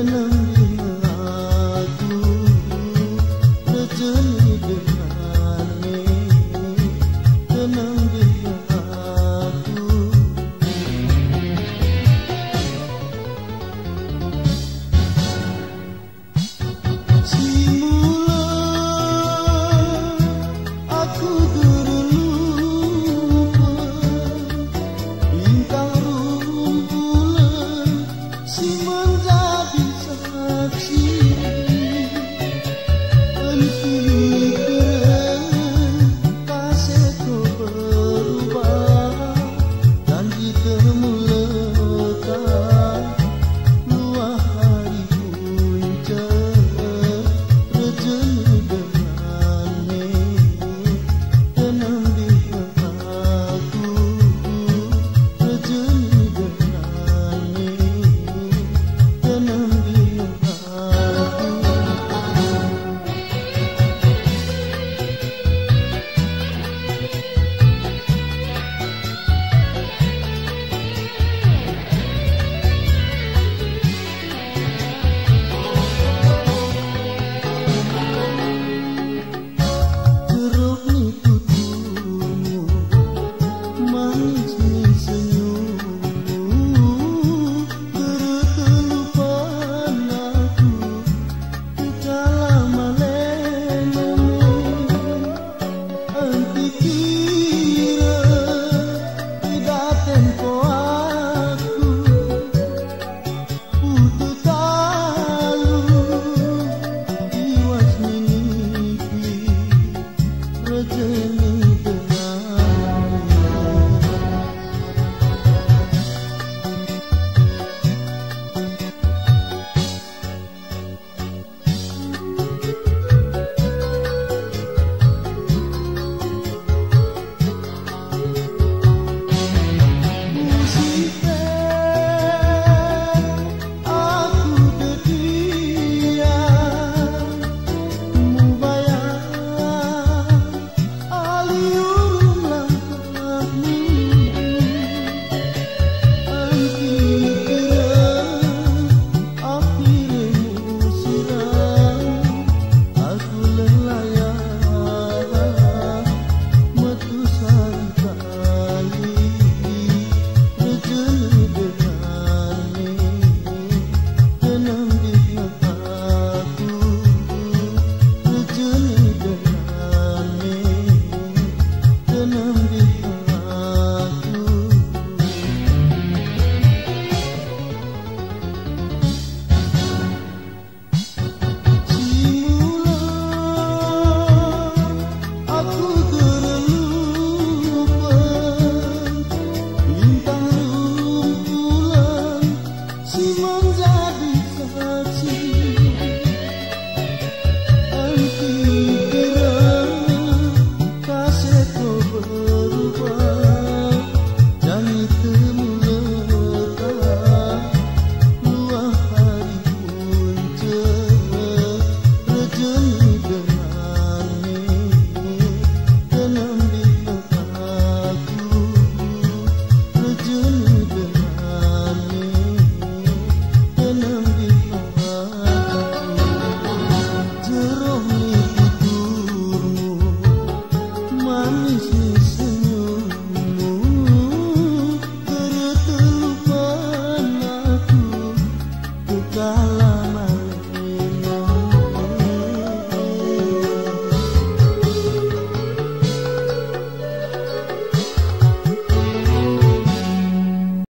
सनम